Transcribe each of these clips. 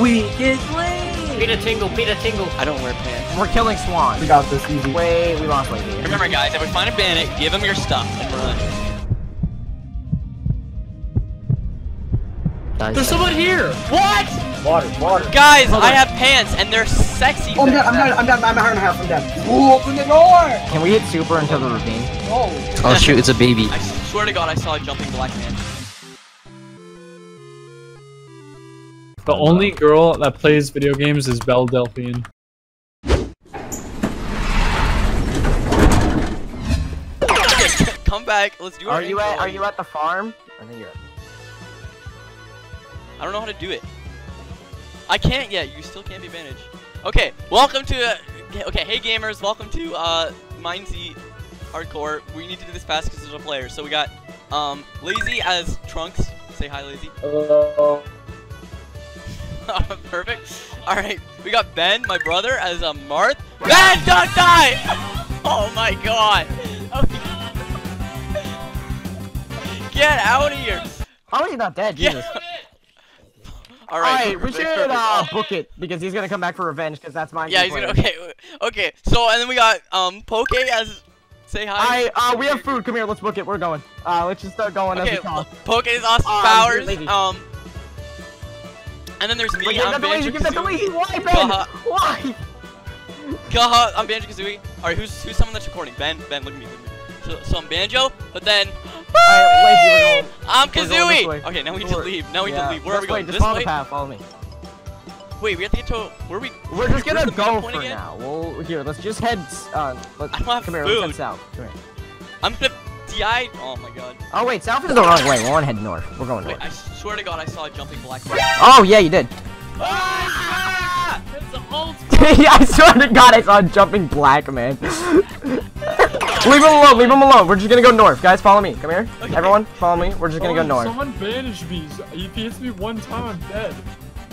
Weakest link. Peter Tingle, Peter Tingle. I don't wear pants. We're killing Swan. We got this easy. Wait, we lost Lazy. Remember, guys, if we find a bandit, give him your stuff and run. There's someone here. What? Water, water. Guys, I have pants and they're sexy. Oh, I'm dead, I'm dead, I'm dead, I'm an hour and a half, I'm dead. Ooh, open the door! Can we hit super into the ravine? Oh. Oh shoot, it's a baby. I swear to God, I saw a jumping black man. The only girl that plays video games is Belle Delphine. Come back. Let's do our Are you at. Are you at the farm? I think you're. At... I don't know how to do it. I can't yet. You still can't be managed. Okay, welcome to. Uh, okay, hey gamers, welcome to uh, MineZ Hardcore. We need to do this fast because there's a player. So we got um, Lazy as Trunks. Say hi, Lazy. Hello. Perfect. All right, we got Ben, my brother, as a Marth. Ben, don't die! Oh my God! Get out of here! How is he not dead? Jesus. All right, Alright, we should uh, book it because he's gonna come back for revenge because that's my. Yeah, he's gonna. Okay, okay. So and then we got um Poke as say hi. Hi, uh, we have food. Come here, let's book it. We're going. Uh, let's just start going as Okay, we talk. Poke's awesome Um, powers. Um, and then there's me. Wait, I'm that to Lazy, give that to Banjo-Kazooie. Why, Ben? Gaha. Why? Gaha, I'm Banjo Kazooie. All right, who's who's someone that's recording? Ben, Ben, look at me, look at me. So, so I'm Banjo, but then. Alright, Lazy. I'm Kazooie. Okay, now we need to leave. Now we need yeah, to leave. Where are we going? Just This follow way. the path. Follow me. Wait, we have to get to. Where are we? We're just gonna go for again? now. We'll here. Let's just head. Uh, let, I don't have come here. Let's head south. Come here. I'm gonna die. Oh my god. Oh wait, south is the wrong way. We're to head north. We're going Wait, north. I swear to God, I saw a jumping black man. Oh yeah, you did. Ah! It's an old. yeah, I swear to God, I saw a jumping black man. leave him alone. Leave him alone. We're just gonna go north, guys. Follow me. Come here. Okay. Everyone, follow me. We're just gonna go Oh, north. Someone banished me. If he hits me one time, I'm dead.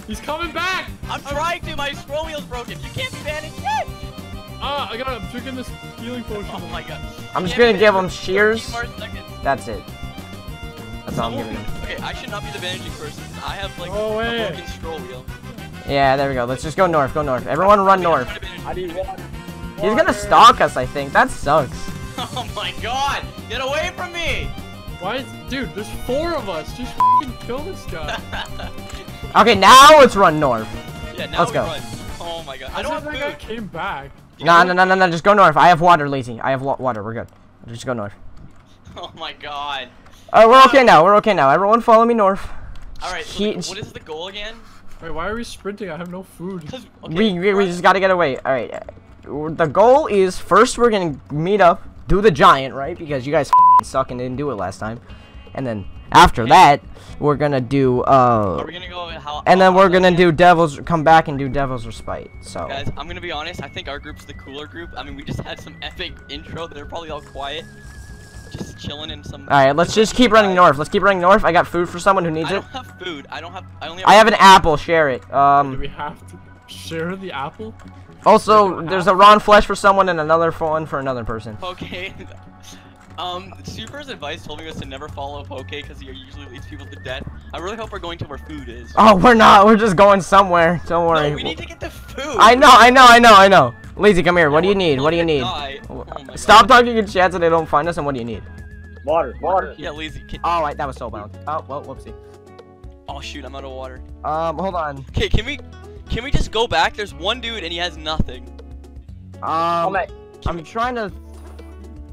He's coming back! I'm trying to. My scroll wheel's broken. You can't be banished yet. Ah, I got it. I'm drinking this healing potion. Oh my god. I'm just gonna give him shears. 15 more seconds. That's it. That's all I'm giving him. Okay, I should not be the banishing person. I have like Go a away. broken scroll wheel. Yeah, there we go. Let's just go north. Go north. Everyone, run north. trying to banish- I need water. He's gonna stalk us. I think that sucks. Oh my god! Get away from me! Why is, dude, there's four of us. Just f***ing kill this guy. Okay, now let's run north. yeah, now Let's go. run. Oh my god. I I don't don't have think I food. came back. No, no, no, no, no. Just go north. I have water, lazy. I have wa- water. We're good. Just go north. Oh my god. Uh, we're okay now. We're okay now. Everyone, follow me north. Alright, so He- the- what is the goal again? Wait, why are we sprinting? I have no food. Okay, we, we, we run- just gotta get away. All right. uh, The goal is first we're gonna meet up, do the giant, right? Because you guys suck and didn't do it last time. And then after that, we're gonna do uh, Are we gonna go how? and then how- we're gonna do devil's come back and do devil's respite. So Guys, I'm gonna be honest. I think our group's the cooler group. I mean, we just had some epic intro. They're probably all quiet, just chilling in some. all right, let's just keep running north. Let's keep running north. I got food for someone who needs it. I it. don't have food. I don't have. I only have. I have an apple. Share it. Do Um. we have to share the apple? Also, there's a raw flesh for someone and another one for another person. Okay. Um, Super's advice told me was to never follow Poke because he usually leads people to death. I really hope we're going to where food is. Oh, we're not. We're just going somewhere. Don't worry. No, we need to get the food. I know, I know, I know, I know. Lazy, come here. What do you need? What do you need? Oh Stop God. talking in chat so they don't find us. And what do you need? Water, water. Yeah, lazy. Can- Oh, I, that was so bound. Oh, well, whoopsie. oh shoot, I'm out of water. Um, hold on. Okay, can we, can we just go back? There's one dude and he has nothing. Um. I'm trying to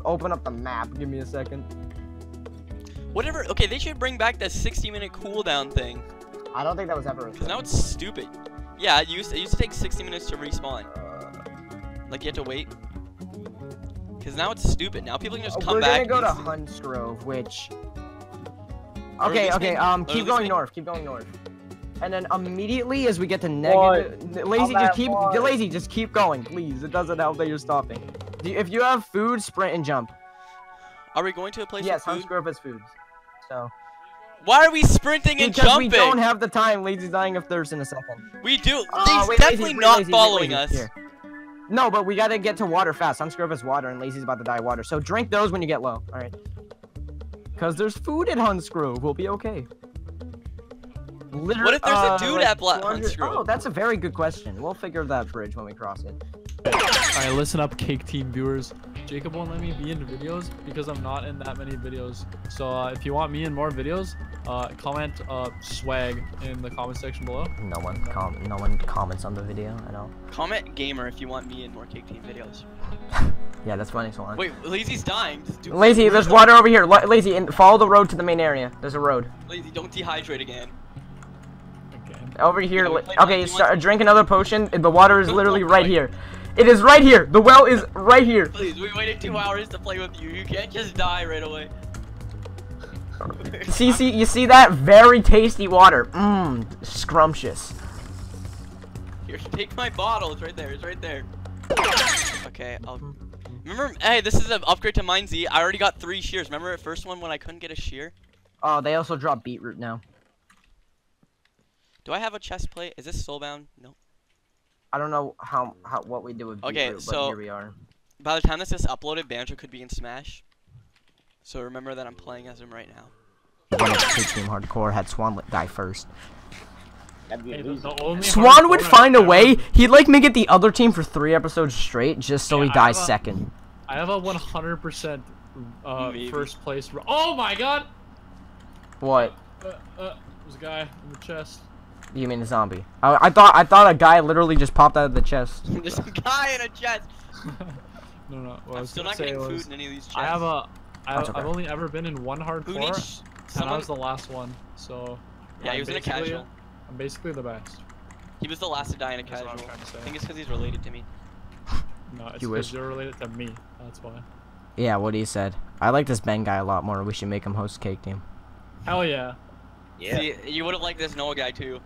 open up the map. Give me a second. Whatever. Okay, they should bring back that 60 minute cooldown thing. I don't think that was ever. Cause now it's stupid. Yeah, it used, it used to take 60 minutes to respawn. Like you have to wait. Cause now it's stupid. Now people can just come We're back. gonna go to instantly. Huntsgrove, which. Okay, okay. make- Um, keep going make- north. Keep going north. And then immediately as we get to Boy, negative, lazy, I'm just keep, one. lazy, just keep going, please. It doesn't help that you're stopping. You- If you have food, sprint and jump. Are we going to a place Yes, with food? Huntsgrove has food. So. Why are we sprinting and Because jumping? we don't have the time. Lazy's dying of thirst in a second. We do. Oh, He's wait, definitely Lazy, wait, not Lazy, following us. here. No, but we gotta get to water fast. Sunscrub has water, and Lazy's about to die of water. So drink those when you get low. All right. Cause there's food at Huntsgrove. We'll be okay. Liter- What if there's a uh, dude like at Black 200 Oh, that's a very good question. We'll figure that bridge when we cross it. Alright, listen up, Cake Team viewers. Jacob won't let me be in videos because I'm not in that many videos. So uh, if you want me in more videos, uh, comment uh, swag in the comment section below. No one com no one comments on the video at all. Comment gamer if you want me in more Cake Team videos. Yeah, that's funny. So on. Wait, Lazy's dying. Just do Lazy, there's water over here. La- Lazy, and follow the road to the main area. There's a road Lazy, don't dehydrate again. Okay. over here. Yeah, we li- played okay, start, drink another potion. The water is literally right here. It is right here. The well is right here. Please, we waited two hours to play with you. You can't just die right away. See, see, you see that? Very tasty water. Mmm, scrumptious. Here, take my bottle. It's right there. It's right there. Okay, I'll. Remember, hey, this is an upgrade to Mine Z. I already got three shears. Remember the first one when I couldn't get a shear? Oh, they also drop beetroot now. Do I have a chest plate? Is this soulbound? No. I don't know how, how what we do with Okay, beetroot, so- but here we are. By the time this is uploaded, Banjo could be in Smash. So remember that I'm playing as him right now. When it's Kid Team Hardcore had Swan die first. That'd be Hey, a the, loser. the only Swan would find a I've way. He'd like make it the other team for three episodes straight, just so he Yeah, I dies have a- second. I have a 100% uh, first place. Oh my god! What? Uh, uh, there's a guy in the chest. You mean a zombie? I, I thought I thought a guy literally just popped out of the chest. There's a guy in a chest. no, no. What I I'm was still not say getting food was, in any of these chests. I have a. I, That's I've okay. only ever been in one Who hardcore, needs and I was the last one. So. Yeah, I'm he was in a basically- casual. I'm basically the best. He was the last to die in a That's what casual. I'm to say. I think it's because he's related to me. No, it's You because wish. you're related to me. That's why. Yeah, what he said. I like this Ben guy a lot more. We should make him host Cake Team. Hell yeah. Yeah. See, you would have liked this Noah guy too.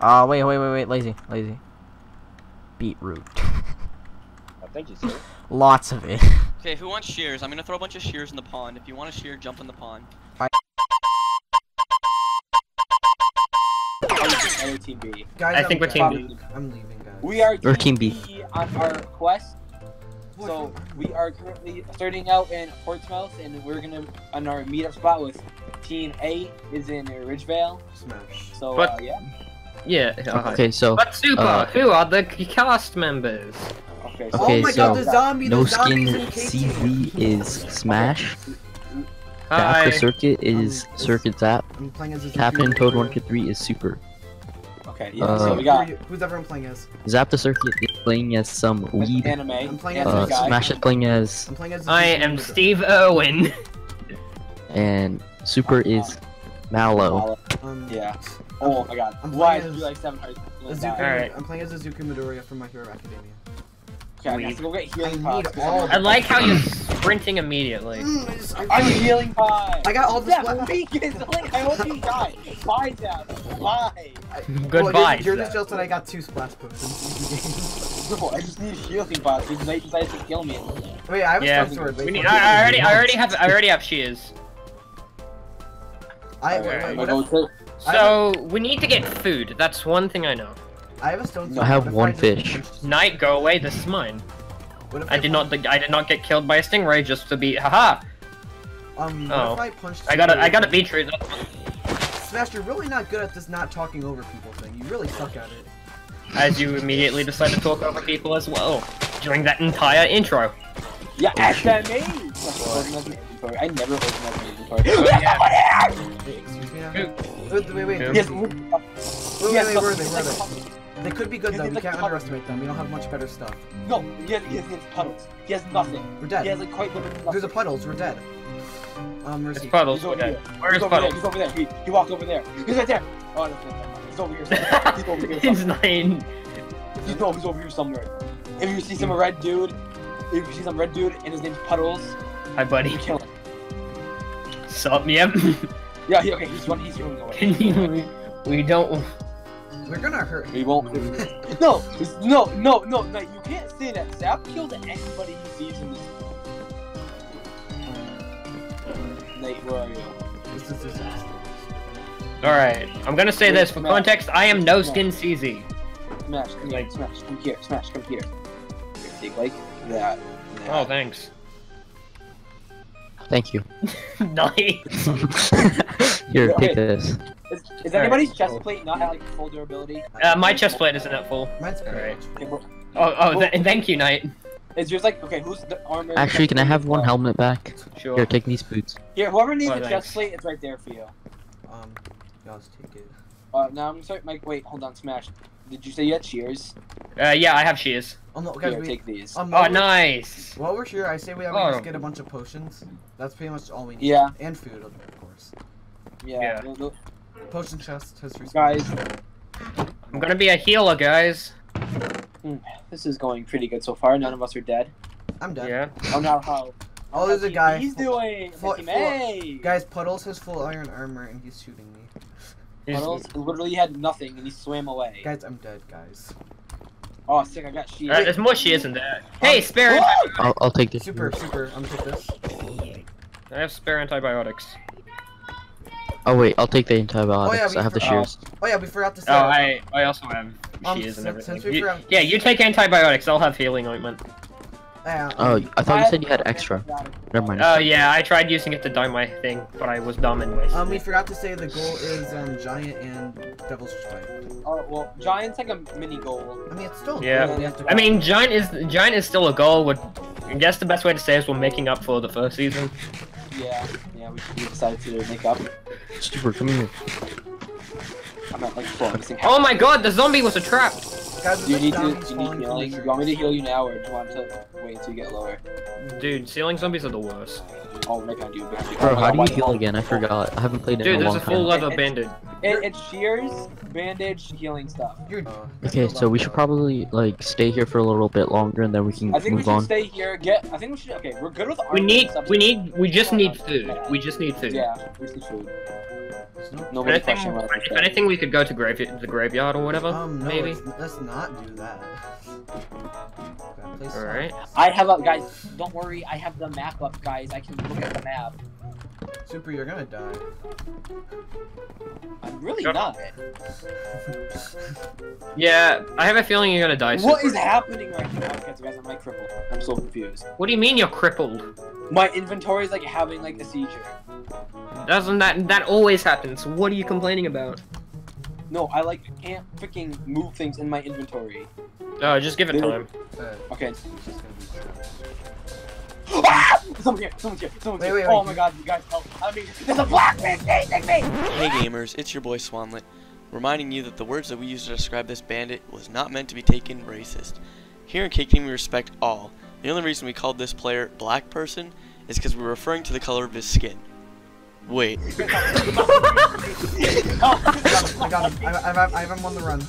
Uh, wait, wait, wait, wait, lazy, lazy. Beetroot. Oh, thank you, sir. Lots of it. Okay, who wants shears? I'm gonna throw a bunch of shears in the pond. If you want a shear, jump in the pond. Other team B. Guys, I think I'm we're Team leaving. I'm leaving, guys. We are Or Team B. on our quest. So we are currently starting out in Portsmouth, and we're gonna on our meetup spot with Team A is in Ridgevale. Smash. So uh, yeah. Yeah. alright. Okay, so But Super, uh, who are the cast members? Okay. So Okay, oh my so god, the zombie, no the skin in Cake Team. CZ is Smash. Hi. After Circuit is Um, Circuit Zap. I'm playing as a Captain Toad Warrior. 1 to 3 is Super. Okay. Yeah. Uh, so we got Who's everyone playing as? Zap the Circuit is playing as some weed. anime. I'm playing as anime Uh, a guy. Smash is playing as I'm playing as. a I Zuki am Warrior. Steve Irwin. and Super is Mallow. Um, Yeah. Oh my god. I'm Why playing did as- you like seven hearts? Azuki, Alright. I'm playing as Azuki Midoriya from My Hero Academia. Okay, I have to go get healing I need pots. 'cause all I'm like how you're sprinting immediately. Mm, I just- I- I'm healing pots. I got all the Yeah, splat- but weakness. Like, I hope you die. Bye, Zap. Bye. Goodbye. You're, you're just Zach. jealous that I got two splash potions. No, I just need healing pots because Knight decided to kill me. Wait, I have a Yeah. stone sword. Wait, We need, I, I already, I already have, I already have shears. I, Alright, wait, I'm wait, gonna what go if, to- So we need to get food. That's one thing I know. I have a stone sword. I have one just fish. punched- Night, go away. This is mine. I did not, I did not get killed by a stingray just to be, haha. Um, Oh. what if I punched? I got a, you? I got a beetroot. Smash, you're really not good at this not talking over people thing. You really suck at it. As you immediately decide to talk over people as well during that entire intro. Yeah, SME! I never organized my inventory. Wait, excuse me now? Wait, wait, wait. Who? Wait, Yes, wait, yes, wait, where are they? Where are they? They could be good though. We like can't underestimate them. We don't have much better stuff. No, he has, he has, he has puddles. He has nothing. We're dead. He has like quite limited There's a nothing. puddles. We're dead. Um, where's It's he? puddles. He's over Okay. here. Where He's is over there. He's over there. He, he walked over there. He's right there. Oh, that's not He's over here. somewhere. He's over here. It's somewhere. nine. He's, no, he's over here somewhere. If you see some red dude, if you see some red dude and his name's Puddles, Hi, buddy. you kill him. Sup, yep. Yeah, he, okay, he's running. He's running away. We don't. We're gonna hurt. We won't. no, no, no, no, no. You can't say that. Zap killed anybody he sees in this. Nate, where are you? This is this is- All right. I'm gonna say this for Smash. context. I am no skin CZ. Smash, come here, smash, come here, smash, come here. Here, Take like that. Oh, thanks. Thank you. nice. Here, Okay. take this. Is, is anybody's chest plate not at like full durability? Uh, my chest plate isn't at full. Mine's pretty Alright. much. Okay, well, Oh, oh, th thank you, Knight. is yours like okay? Who's the armor? Actually, can I have one helmet back? Sure. Here, take these boots. Here, whoever needs Oh, a thanks. chest plate, it's right there for you. Um, yeah, let's take it. Uh, now I'm gonna start. Mike, wait, hold on, Smash. Did you say you had shears? Uh, yeah, I have shears. Oh no, guys, Here, we, take these. um, Oh, while we're- nice. While we're here, I say we have Oh. just get a bunch of potions. That's pretty much all we need. Yeah. And food, of course. Yeah. Yeah. the- the- Potion chest, history. Guys, I'm gonna be a healer, guys. this is going pretty good so far. None of us are dead. I'm dead. Yeah. Oh, now how? Oh, there's a guy. He's doing. Full- Team full- Guys, Puddles has full iron armor and he's shooting me. He's- Puddles literally had nothing and he swam away. Guys, I'm dead, guys. Oh, sick! I got shears. Uh, there's more shears in there. Hey, spare. Whoa! I'll, I'll take this. Super, super. I'm gonna take this. I have spare antibiotics. Oh wait, I'll take the antibiotics. Oh, yeah, we I have the for- shears. Oh yeah, we forgot to say. Oh, I I also have Um, shears and everything. since we You- yeah, you take antibiotics. I'll have healing ointment. Yeah, Oh, I thought you said you had extra. Never mind. Oh yeah, I tried using it to dye my thing, but I was dumb and wasted. um, we forgot to say the goal is um giant and devil's strike. Oh well, giant's like a mini goal. I mean, it's still. Yeah. good, we have to- I mean, giant is giant is still a goal. We're, I guess the best way to say is we're making up for the first season. Yeah, yeah. We, we decided to make up. Stupid, come here. I'm at like full. Oh my god, the zombie was a trap. Guys, Do you need to? zombies Do you need from healing? Do you want me to heal you now, or do you want to wait until you get lower? Dude, ceiling zombies are the worst. Oh, right behind you. Behind you. Bro, Oh, how do my you heal again? I forgot. I haven't played in Dude, a there's a full time. leather bandit. It, it's shears, bandage, healing stuff. You're, uh, Okay, so we should probably like stay here for a little bit longer, and then we can move on. I think we should on. stay here. Get. I think we should. Okay, we're good with. We need, and we need, we just need food. We just need food. Yeah, we need food. There's no- If anything, question what I if anything, we could go to grave the graveyard or whatever. Um, no, maybe. let's not do that. That Alright. I have a guys. Don't worry, I have the map up, guys. I can look at the map. Super, you're gonna die. I'm really Shut not. Yeah, I have a feeling you're gonna die. What Super. is happening right now, guys? Guys, I'm like crippled. I'm so confused. What do you mean you're crippled? My inventory is like having like a seizure. Doesn't that that always happens? What are you complaining about? No, I like can't freaking move things in my inventory. Oh, just give it Dude. time. Uh, Okay. it's just gonna be trash. Ah! Someone's here! Someone's here! Someone's Wait, here! wait, Oh wait. my god, you guys help! I mean, there's a black man chasing me! Hey gamers, it's your boy Swanlet, reminding you that the words that we used to describe this bandit was not meant to be taken racist. Here in Cake Team we respect all. The only reason we called this player Black Person is because we're referring to the color of his skin. Wait, I got him. I, I, I, I have him on the run.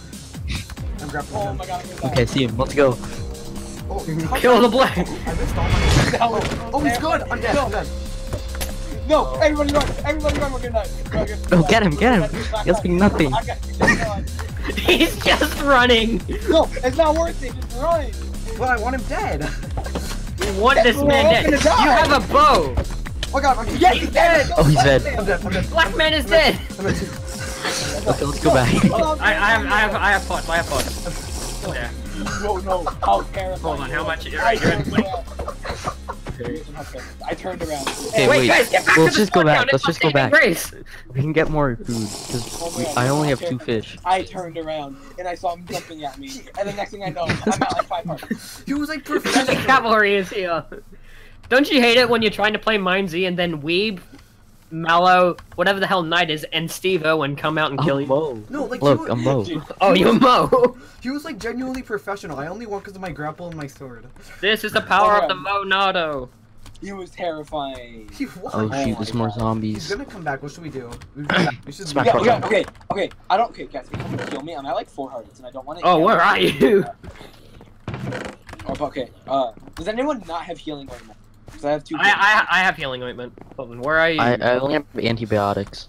I'm grappling Oh him. god, Okay, see him. Let's go. Oh, Kill the black. I missed all my. Oh, oh, he's good. I'm dead. I'm dead. No, everybody run! Everybody run! We're gonna die. We're gonna No, get him, get him. He's doing nothing. I got you. Just run. He's just running. No, it's not worth it. Just run. Well, I want him dead. You want this We're man all dead. You have a bow. Oh god, I'm Yes, he's dead. Oh, he's dead. I'm dead. I'm dead. Black man is dead. Okay, let's go back. Oh, I, I have, I have, I have pots. I have pots. There. No, no. How terrifying. Hold on. How much? I Alright, you're in. turned around. I turned around. Okay, Wait, wait. guys, get back Well, to the let's just go back. Let's just go back. saving grace. We can get more food because Oh my God, I only have two fish. I turned around and I saw him jumping at me, and the next thing I know, I'm at like five hearts. He was like the cavalry is here. Don't you hate it when you're trying to play MineZ and then Weeb, Mallow, whatever the hell Knight is, and Steve Owen come out and kill I'm you? Mo. No, like Look, he, was, I'm Mo. Dude, Oh, you're Mo. he was like genuinely professional. I only won because of my grapple and my sword. This is the power Oh, of the Monado. he was terrifying. He was. Oh Oh shoot, there's more zombies. He's zombies. gonna come back. What should we do? We, we should. Smack Yeah, Fuck okay, okay, okay. I don't. Okay, guys, can someone kill me? I'm at like four hearts, and I don't want to. Oh, where are you? Oh, okay. Uh, does anyone not have healing right now? Because I have two. I, I, I have healing ointment. Hold where are you? I, I only have antibiotics.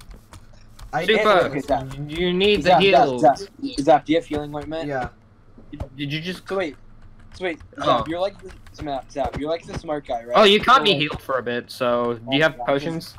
I Super. Okay, Zach. You need the heal. Zach, Zach, Zach, do you have healing ointment? Yeah. Did you just? So wait, so wait, Zach, Oh. you're like the, Zach, Zach, you're like the smart guy, right? Oh, you can't So, be like- healed for a bit. So, do you oh, have Oh, potions?